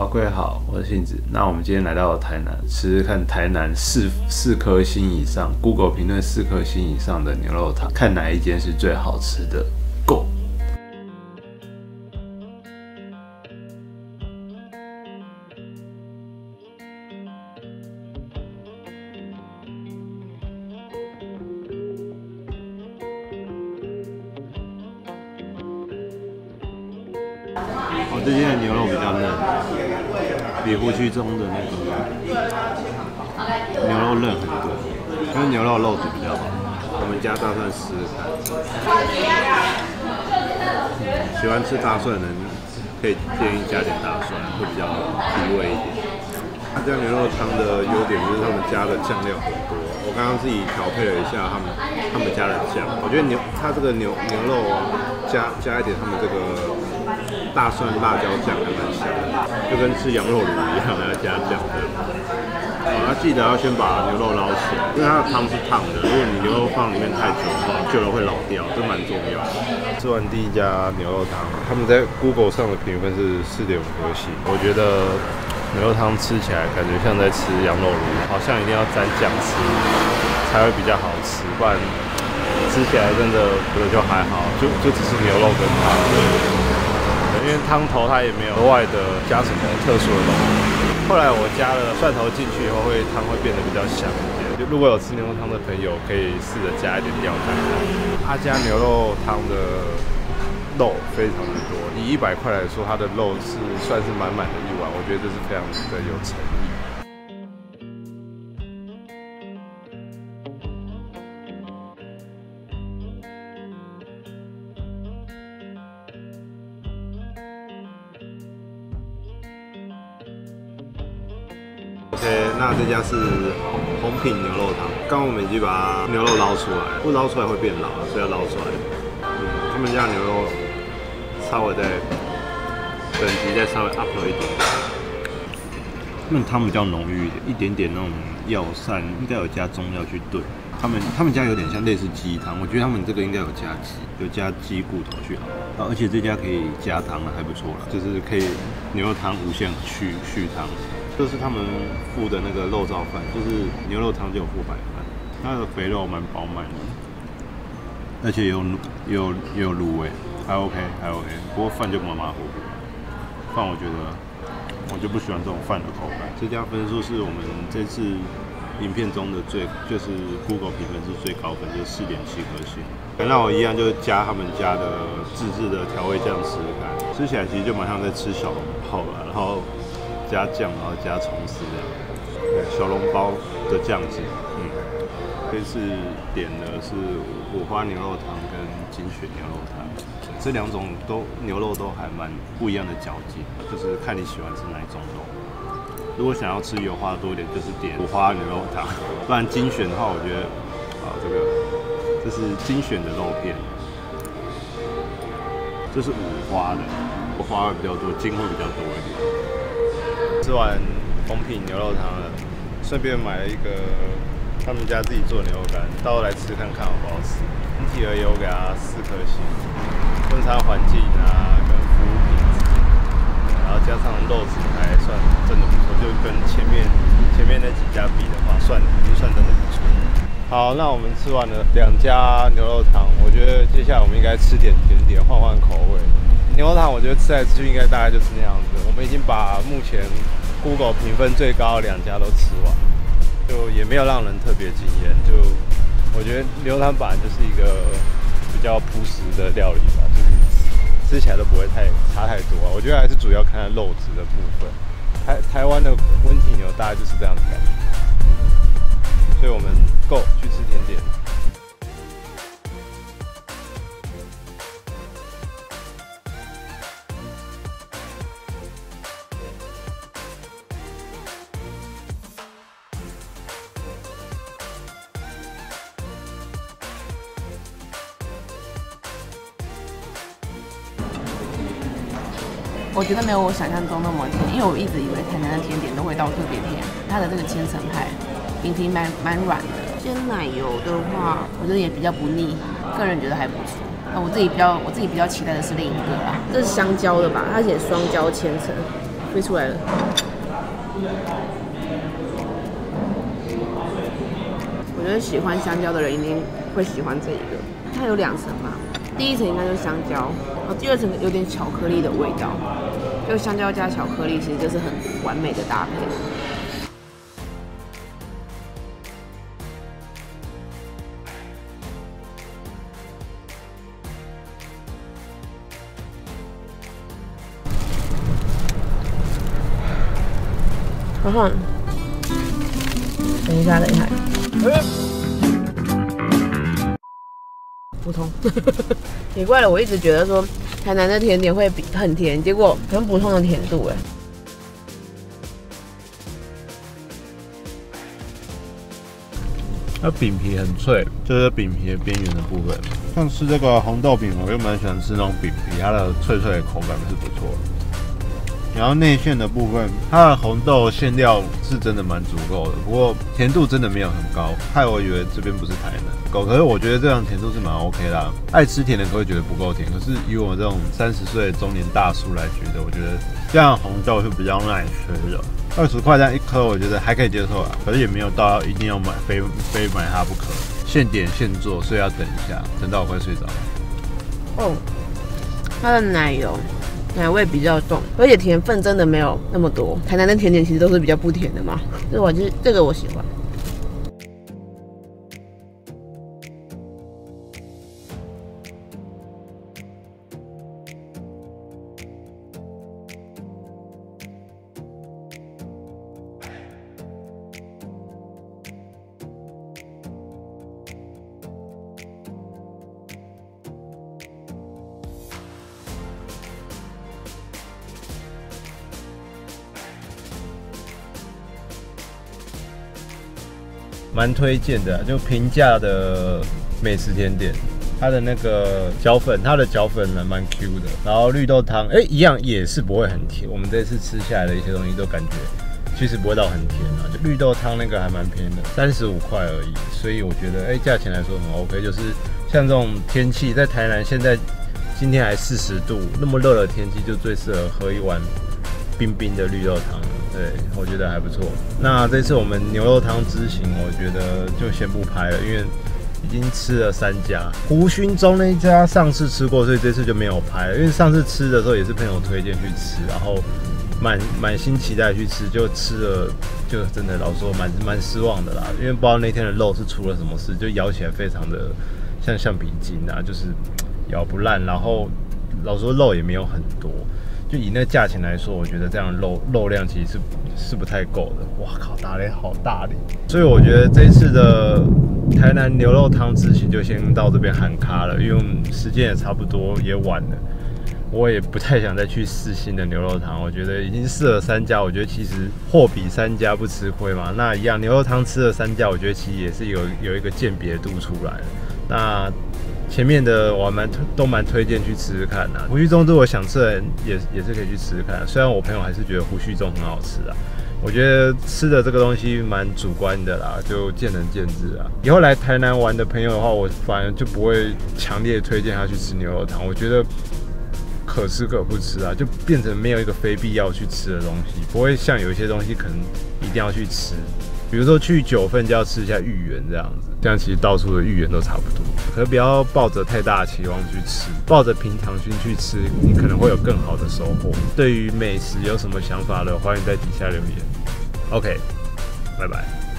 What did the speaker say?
好，各位好，我是杏子。那我们今天来到台南，吃吃看台南四四颗星以上，Google 评论四颗星以上的牛肉汤，看哪一间是最好吃的。Go！哦，这间的牛肉比较嫩，比湖区中的那个牛肉嫩很多，因为牛肉肉质比较好。我们加大蒜试试看，喜欢吃大蒜的人可以建议加点大蒜，会比较提味一点。他家牛肉汤的优点就是他们加的酱料很多，我刚刚自己调配了一下他们他们家的酱，我觉得牛它这个牛牛肉加加一点他们这个大蒜辣椒酱还蛮香的，就跟吃羊肉卤一样，要加酱的。好，那记得要先把牛肉捞起来，因为它的汤是烫的，如果你牛肉放里面太久的话，久了会老掉，这蛮重要的。吃完第一家牛肉汤，他们在 Google 上的评分是四点五颗星，我觉得。牛肉汤吃起来感觉像在吃羊肉炉，好像一定要沾酱吃才会比较好吃，不然吃起来真的觉得就还好，就就只是牛肉跟汤。因为汤头它也没有额外的加什么特殊的东西。后来我加了蒜头进去以后，会汤会变得比较香一点。如果有吃牛肉汤的朋友，可以试着加一点料看看。阿家牛肉汤的。肉非常的多，以一百块来说，它的肉是算是满满的一碗，我觉得这是非常的有诚意。OK，那这家是红品牛肉汤，刚刚我们已经把牛肉捞出来，不捞出来会变老，所以要捞出来。嗯，他们家牛肉。稍微再等级再稍微 up 了一点，他们汤比较浓郁一点，一点点那种药膳，应该有加中药去炖。他们他们家有点像类似鸡汤，我觉得他们这个应该有加鸡，有加鸡骨头去熬。而且这家可以加汤了还不错了，就是可以牛肉汤无限续续汤。这是他们附的那个肉燥饭，就是牛肉汤就有附白饭，它的肥肉蛮饱满的，而且有有有卤味。还 OK，还 OK，不过饭就马马虎虎。饭我觉得我就不喜欢这种饭的口感。这家分数是我们这次影片中的最，就是 Google 评分是最高分，就四点七颗星。那我一样就加他们家的自制的调味酱吃看，吃起来其实就蛮像在吃小笼包了，然后加酱，然后加葱丝这样。小笼包的酱汁。嗯，这次点的是五花牛肉汤跟精选牛肉汤。这两种都牛肉都还蛮不一样的嚼劲，就是看你喜欢吃哪一种肉。如果想要吃油花多一点，就是点五花牛肉汤；不然精选的话，我觉得啊，这个这是精选的肉片，这是五花的，五花比较多，筋会比较多一点。吃完红品牛肉汤了，顺便买了一个他们家自己做的牛肉干，到时候来吃看看好不好吃。整体而言，我给它四颗星。温差环境啊，跟服务品质，然后加上肉质还算真的不错，就跟前面前面那几家比的话，算已经算真的不错。好，那我们吃完了两家牛肉汤，我觉得接下来我们应该吃点甜点，换换口味。牛肉汤我觉得吃来吃去应该大概就是那样子。我们已经把目前 Google 评分最高的两家都吃完，就也没有让人特别惊艳。就我觉得牛肉汤本来就是一个。比较朴实的料理吧，就是吃起来都不会太差太多啊。我觉得还是主要看肉质的部分。台台湾的温体牛大概就是这样子感觉，所以我们够去吃我觉得没有我想象中那么甜，因为我一直以为台南的甜点都会到特别甜。它的这个千层派饼皮蛮蛮软的，鲜奶油的话，我觉得也比较不腻，个人觉得还不错。那我自己比较我自己比较期待的是另一个啦，这是香蕉的吧？它写双椒千层，飞出来了。我觉得喜欢香蕉的人一定会喜欢这一个，它有两层嘛，第一层应该就是香蕉，然后第二层有点巧克力的味道，就香蕉加巧克力，其实就是很完美的搭配。然后，等一下，等一下，普通，奇怪了，我一直觉得说台南的甜点会比很甜，结果很普通的甜度哎。它饼皮很脆，就是饼皮的边缘的部分。像吃这个红豆饼，我又蛮喜欢吃那种饼皮，它的脆脆的口感是不错的。然后内馅的部分，它的红豆馅料是真的蛮足够的，不过甜度真的没有很高，害我以为这边不是台南狗。可是我觉得这样甜度是蛮 OK 的，爱吃甜的可会觉得不够甜，可是以我这种三十岁中年大叔来觉得，我觉得这样红豆是比较耐吃的。二十块钱一颗，我觉得还可以接受啊，可是也没有到一定要买，非非买它不可。现点现做，所以要等一下，等到我快睡着。哦，它的奶油。奶味比较重，而且甜分真的没有那么多。台南的甜点其实都是比较不甜的嘛，这我就是这个我喜欢。蛮推荐的，就平价的美食甜点，它的那个脚粉，它的脚粉呢蛮 Q 的，然后绿豆汤，哎，一样也是不会很甜。我们这次吃下来的一些东西都感觉其实不会到很甜啊，就绿豆汤那个还蛮偏的，三十五块而已，所以我觉得哎，价钱来说很 OK。就是像这种天气，在台南现在今天还四十度，那么热的天气，就最适合喝一碗冰冰的绿豆汤。对，我觉得还不错。那这次我们牛肉汤之行，我觉得就先不拍了，因为已经吃了三家。胡勋中那一家上次吃过，所以这次就没有拍。因为上次吃的时候也是朋友推荐去吃，然后满满心期待去吃，就吃了，就真的老说蛮蛮失望的啦。因为不知道那天的肉是出了什么事，就咬起来非常的像橡皮筋啊，就是咬不烂。然后老说肉也没有很多。就以那价钱来说，我觉得这样肉肉量其实是是不太够的。哇靠，打雷好大力！所以我觉得这次的台南牛肉汤之行就先到这边喊卡了，因为时间也差不多，也晚了。我也不太想再去试新的牛肉汤，我觉得已经试了三家，我觉得其实货比三家不吃亏嘛。那一样牛肉汤吃了三家，我觉得其实也是有有一个鉴别度出来了。那前面的我还蛮都蛮推荐去吃吃看的，胡须粽如果想吃的人也也是可以去吃吃看。虽然我朋友还是觉得胡须粽很好吃啊，我觉得吃的这个东西蛮主观的啦，就见仁见智啊。以后来台南玩的朋友的话，我反而就不会强烈推荐他去吃牛肉汤，我觉得可吃可不吃啊，就变成没有一个非必要去吃的东西，不会像有一些东西可能一定要去吃。比如说去九份就要吃一下芋圆这样子，这样其实到处的芋圆都差不多，可不要抱着太大的期望去吃，抱着平常心去吃，你可能会有更好的收获。对于美食有什么想法的，欢迎在底下留言。OK，拜拜。